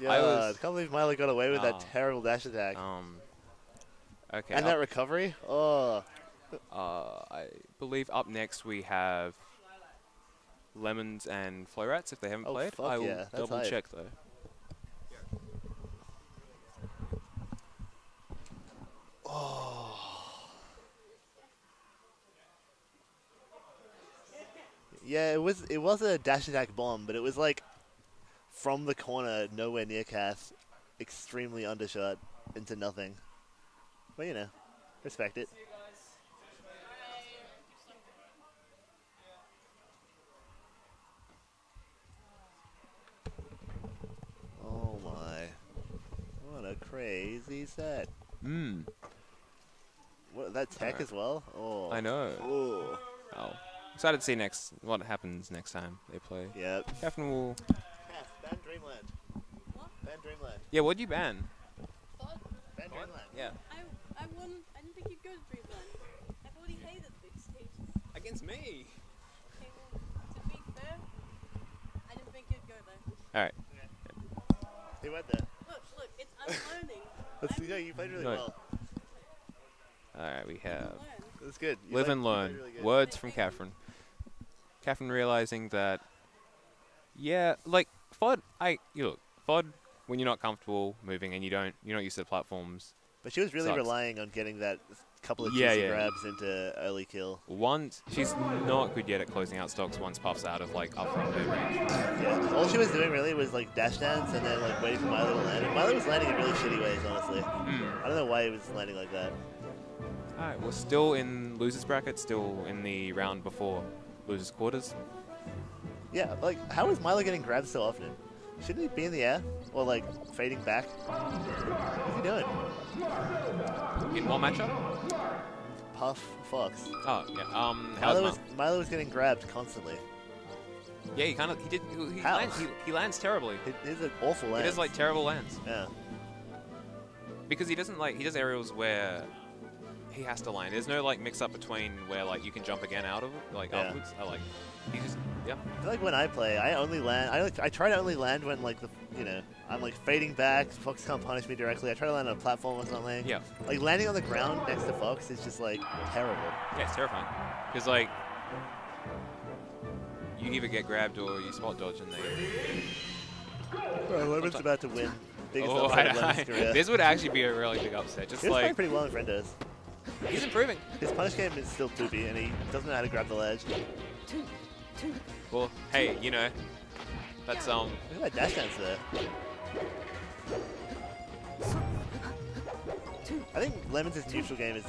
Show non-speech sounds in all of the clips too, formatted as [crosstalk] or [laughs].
Yeah, I I, can't believe Milo got away with Oh. that terrible dash attack. Um, okay. and that recovery? Oh. Uh, I believe up next we have Lemons and Flow Rats if they haven't Oh, played. I will yeah, double hype. check though. Yeah, it was it was a dash attack bomb, but it was like from the corner, nowhere near Cass, extremely undershot into nothing. But you know, respect it. Oh my. What a crazy set. Hmm. What that tech as well? Oh. I know. Oh. Oh. Excited to see next what happens next time they play. Yep. Catherine will. Cass, ban Dreamland. Ban Dreamland. Yeah, what'd you ban? Thought Ban Dreamland. Yeah. I, I wouldn't, I didn't think you'd go to Dreamland. I've already hated big stages. Against me. Okay, well, to be fair, I didn't think you'd go there. All right. He went there. Look, look, it's unlearning. [laughs] That's, I'm no, you played really No. well. All right. We have learn. That's good. You live played- and learn. really. Words from Catherine. Catherine realizing that, yeah, like FOD. I you look FOD when you're not comfortable moving and you don't you're not used to the platforms. But she was really Sucks. relying on getting that couple of Yeah, yeah. grabs into early kill. Once she's not good yet at closing out stocks. Once puffs out of like up front mid range. Yeah. All she was doing really was like dash dance and then like waiting for Milo to land. And Milo was landing in really shitty ways, honestly. Hmm. I don't know why he was landing like that. All right, we're still in losers bracket. Still in the round before losers quarters. Yeah, like how is Milo getting grabbed so often? Shouldn't he be in the air or like fading back? What's he doing? In one matchup. Puff Fox. Oh yeah. Um. Milo was Milo was getting grabbed constantly. Yeah, he kind of he did. He, How? lands, he, he lands terribly. It is an awful He land. does like terrible lands yeah. because he doesn't like he does aerials where he has to land. There's no like mix up between where like you can jump again out of it, like Yeah. upwards. I like he just yeah. I feel like when I play, I only land. I, like, I try to only land when like the you know I'm like fading back. Fox can't punish me directly. I try to land on a platform or something. Yeah. Like landing on the ground next to Fox is just like terrible. Yeah, it's terrifying because like you either get grabbed or you spot dodge and they. Bro, Lemon's about to win. Biggest Oh, upset I- I- career. this would actually be a really big upset. Just He was playing like pretty well in Friendos. he's improving. His punish game is still poopy, and he doesn't know how to grab the ledge. Well, hey, you know, that's um. Look at that dash dance there. I think Lemon's neutral game is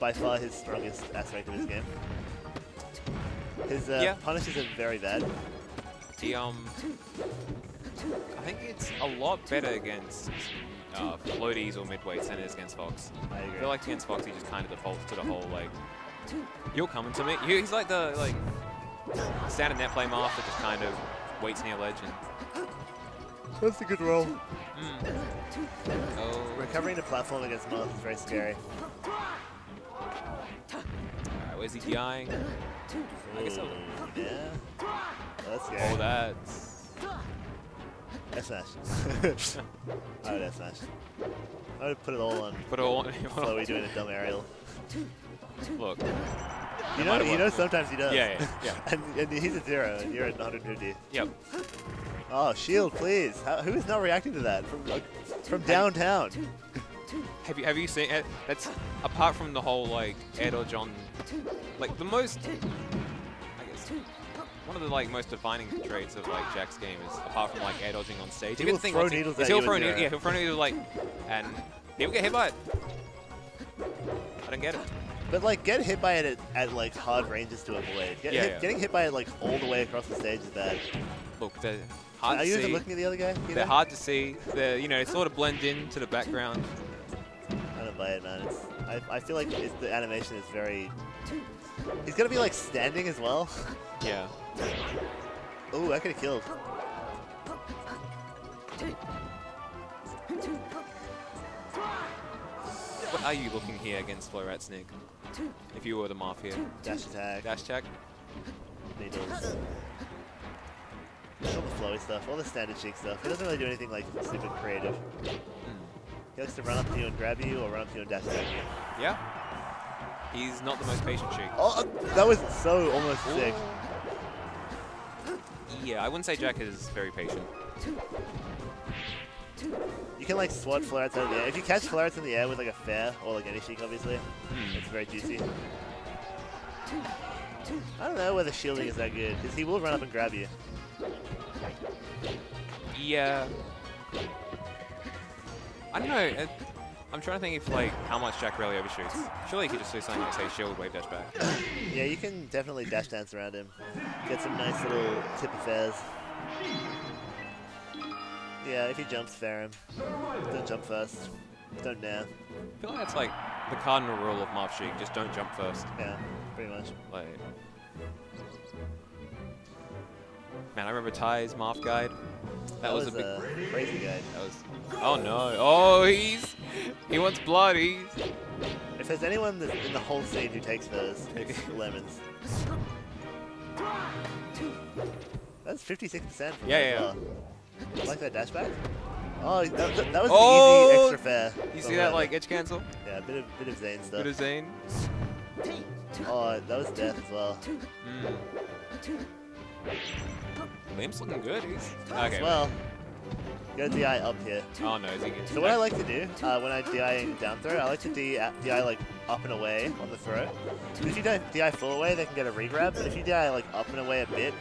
by far his strongest aspect of his game. His uh, Yeah. punishes are very bad. He um, I think it's a lot better against uh, floaties or midweights than it is against Fox. I I feel like against Fox he just kind of defaults to the whole like, you're coming to me. He's like the like standard net play master, just kind of waits near ledge and. That's a good roll. Mm. Oh, Recovering the platform against Marth is very scary. alright, where's he DIing? I guess I'll- yeah. That's scary. Oh, that's. F smash. I would F smash. I would put it all on Put it all. On. Chloe doing a dumb aerial. Look. You know, you know, sometimes he does. Yeah, yeah, yeah. [laughs] and, and he's at zero, and you're at 150. Yep. Oh, shield, please. How, who is not reacting to that from like, from downtown? Have you have you seen it? That's apart from the whole like Ed or John, like the most, I guess, one of the like most defining traits of like Jack's game is apart from like air dodging on stage. He will thing throw he- needles at he'll you throw needles, yeah, he'll throw needles like, and he'll get hit by it. I don't get it. But like, get hit by it at, at like hard ranges to avoid. Get Yeah, hit, yeah. Getting hit by it like all the way across the stage is bad. Look, they're hard Are to you even see. looking at the other guy? You They're know? hard to see. They're you know sort of blend in to the background. I don't buy it, man. It's, I, I feel like it's, the animation is very. He's gonna be like standing as well. [laughs] Yeah. Ooh, I could have killed. What are you looking here against Florat Snig? If you were the Mafia. Dash attack, Dash check. needles. Kill the flowy stuff, all the standard Sheik stuff. He doesn't really do anything like super creative. He likes to run up to you and grab you, or run up to you and dash attack you. Yeah. He's not the most patient Sheik. Oh, uh, that was so almost sick. Yeah, I wouldn't say Jack is very patient. You can like swat flare out of the air. If you catch flare in the air with like a fair, or like any Sheik obviously, Hmm. it's very juicy. I don't know whether shielding is that good, because he will run up and grab you. Yeah. I don't know. It, I'm trying to think if like how much Jack really overshoots. Surely he could just do something like say shield, wave dash back. Yeah, you can definitely dash dance around him. Get some nice little tip affairs. Yeah, if he jumps, fair him. Don't jump first. Don't dare. I feel like that's like the cardinal rule of Marth Sheik. Just don't jump first. Yeah, pretty much. Like, man, I remember Ty's Marth guide. That, was, a big. a crazy guy. That was. Oh no! Oh, he's he wants blood. He's If there's anyone that's in the whole scene who takes those, [laughs] it's Lemons. That's 56% from Yeah, yeah, as well. You like that dash back? Oh, that, that, that was Oh! easy extra fair. you see that like edge cancel? Yeah, a bit of, bit of Zain stuff. Bit of Zain. Oh, that was death as well. Mm. Liam's looking good. He's okay. Well, go DI up here. Oh no, is he good? So what I like to do uh, when I DI down throw, I like to DI, DI like up and away on the throw. if you don't DI full away, they can get a regrab. But if you DI like up and away a bit,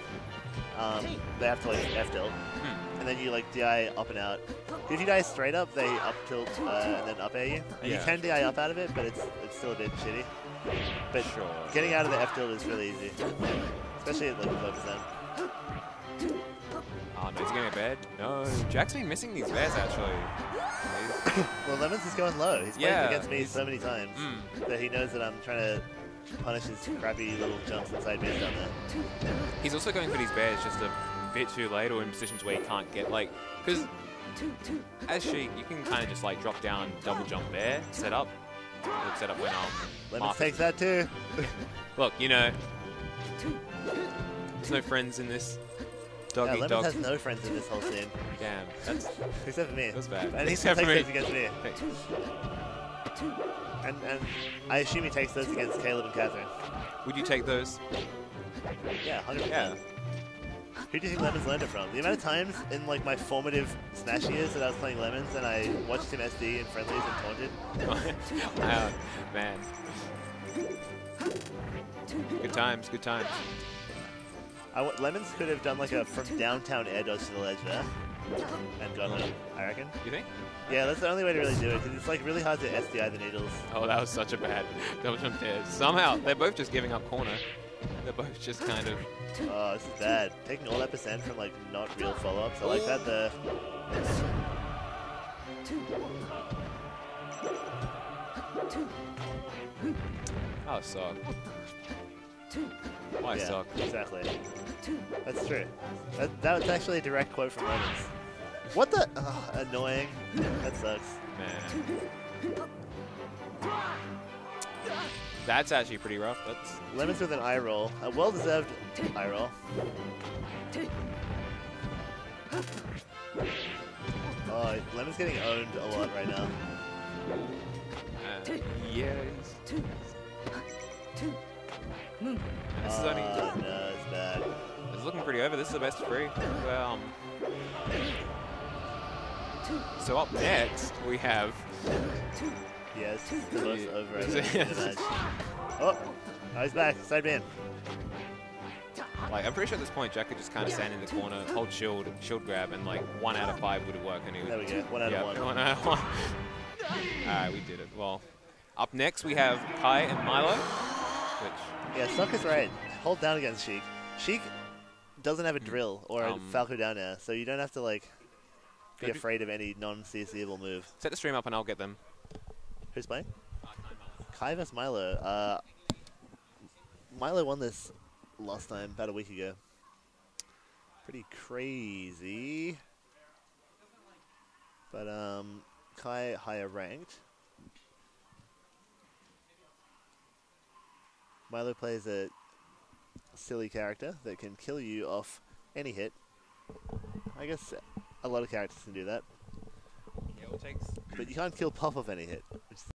um, they have to like F tilt. Hmm. And then you like DI up and out. If you DI straight up, they up tilt uh, and then up air you. And Yeah. you can DI up out of it, but it's it's still a bit shitty. But Sure. getting out of the F tilt is really easy, especially at like low percent. Oh no, is he getting a bed? No, Jack's been missing these bairs actually. He's- Well, Lemons is going low. He's played Yeah, against me he's- so many times Mm. that he knows that I'm trying to punish his crappy little jumps inside base down there. He's also going for these bairs just a bit too late or in positions where he can't get like, because as she, you can kind of just like drop down, double jump there, set up, set up when um. Lemons Marcus- takes that too. [laughs] Look, you know, there's no friends in this Yeah, dog eat Lemons dog. has no friends in this whole scene, Damn, that's except for me. That's bad. And he Except takes those against me. And, and I assume he takes those against Caleb and Catherine. would you take those? Yeah, 100%. Yeah. Who do you think Lemons learned it from? The amount of times in like my formative Smash years that I was playing Lemons and I watched him SD in friendlies and taunted. [laughs] uh, man. Good times, good times. I w- Lemons could have done like a from downtown air dodge to the ledge there and gotten it, I reckon. You think? Yeah, that's the only way to really do it because it's like really hard to SDI the needles. Oh, that was such a bad double jump there. Somehow, they're both just giving up corner. [laughs] They're both just kind of... Oh, this is bad. Taking all that percent from like not real follow-ups. I like that there. Oh, suck. Why yeah, suck? exactly. That's true. That, that was actually a direct quote from Lemons. What the? Oh, annoying. That sucks. Man. That's actually pretty rough. That's Lemons with an eye roll. A well-deserved eye roll. Oh, Lemons getting owned a lot right now. uh, yeah. This is only Oh, no, it's bad. it's looking pretty over. This is the best of three. Well, um, so up next we have Yes, the most Yeah. over I've ever seen in a match. Oh, oh, he's back. Side ban. like I'm pretty sure at this point Jack could just kind of stand in the corner, hold shield, shield grab, and like one out of five would have worked. And he would, There we go. One out yeah, of one. one out of one. [laughs] All right, we did it. Well, up next we have Kai and Milo, which Yeah, Suck is right. Hold down against Sheik. Sheik doesn't have a drill or a Um, Falco down air, so you don't have to like be afraid of any non-CCable move. set the stream up and I'll get them. Who's playing? Kai vs Milo. Uh, Milo won this last time, about a week ago. Pretty crazy. But um, Kai higher ranked. Milo plays a silly character that can kill you off any hit. I guess a lot of characters can do that. Yeah, But you can't kill Puff off any hit.